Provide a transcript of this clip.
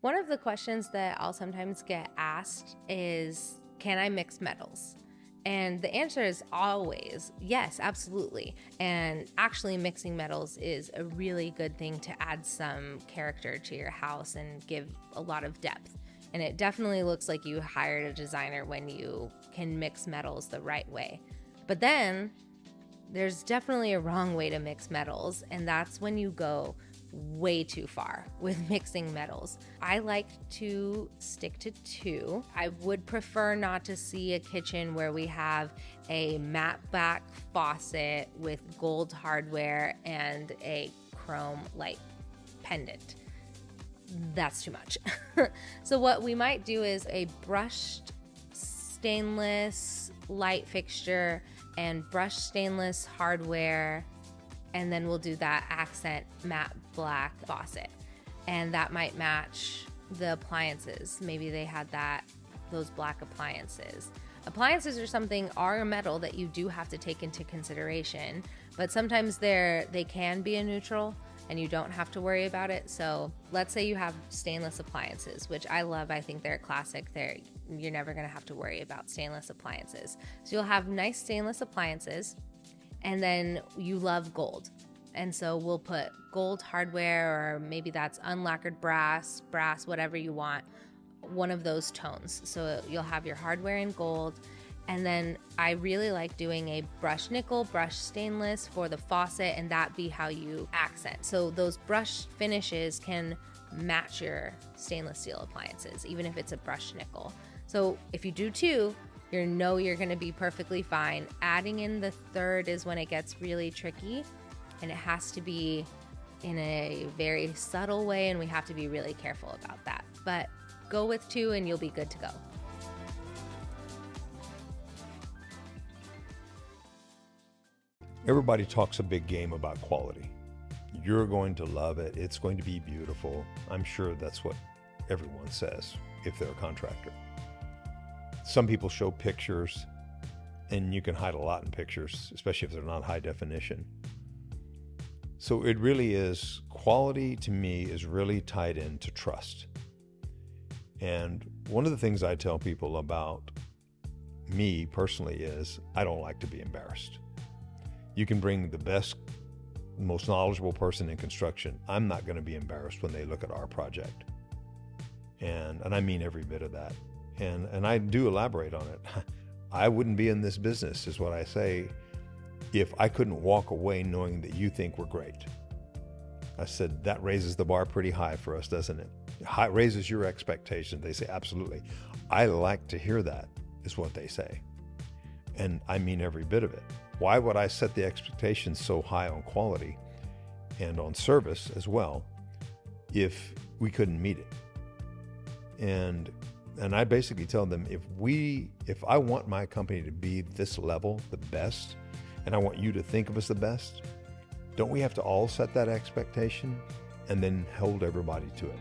One of the questions that I'll sometimes get asked is Can I mix metals? And the answer is always yes, absolutely. And actually, mixing metals is a really good thing to add some character to your house and give a lot of depth. And it definitely looks like you hired a designer when you can mix metals the right way. But then there's definitely a wrong way to mix metals, and that's when you go way too far with mixing metals. I like to stick to two. I would prefer not to see a kitchen where we have a matte black faucet with gold hardware and a chrome light pendant. That's too much. so, what we might do is a brushed stainless light fixture and brushed stainless hardware and then we'll do that accent matte black faucet. And that might match the appliances. Maybe they had that those black appliances. Appliances are something are metal that you do have to take into consideration, but sometimes they're they can be a neutral and you don't have to worry about it. So let's say you have stainless appliances, which I love. I think they're a classic. They're you're never gonna have to worry about stainless appliances. So you'll have nice stainless appliances and then you love gold. And so we'll put gold hardware, or maybe that's unlacquered brass, brass, whatever you want, one of those tones. So you'll have your hardware in gold. And then I really like doing a brush nickel, brush stainless for the faucet, and that be how you accent. So those brush finishes can match your stainless steel appliances, even if it's a brush nickel. So if you do two, you know you're going to be perfectly fine. Adding in the third is when it gets really tricky, and it has to be in a very subtle way, and we have to be really careful about that. But go with two, and you'll be good to go. Everybody talks a big game about quality. You're going to love it. It's going to be beautiful. I'm sure that's what everyone says if they're a contractor. Some people show pictures, and you can hide a lot in pictures, especially if they're not high definition. So it really is quality to me is really tied into trust. And one of the things I tell people about me personally is I don't like to be embarrassed. You can bring the best, most knowledgeable person in construction. I'm not going to be embarrassed when they look at our project. And, and I mean every bit of that and and I do elaborate on it. I wouldn't be in this business, is what I say, if I couldn't walk away knowing that you think we're great. I said that raises the bar pretty high for us, doesn't it? High, raises your expectations. They say absolutely. I like to hear that, is what they say, and I mean every bit of it. Why would I set the expectations so high on quality and on service as well if we couldn't meet it? And and I basically tell them if we if I want my company to be this level, the best, and I want you to think of us the best, don't we have to all set that expectation and then hold everybody to it?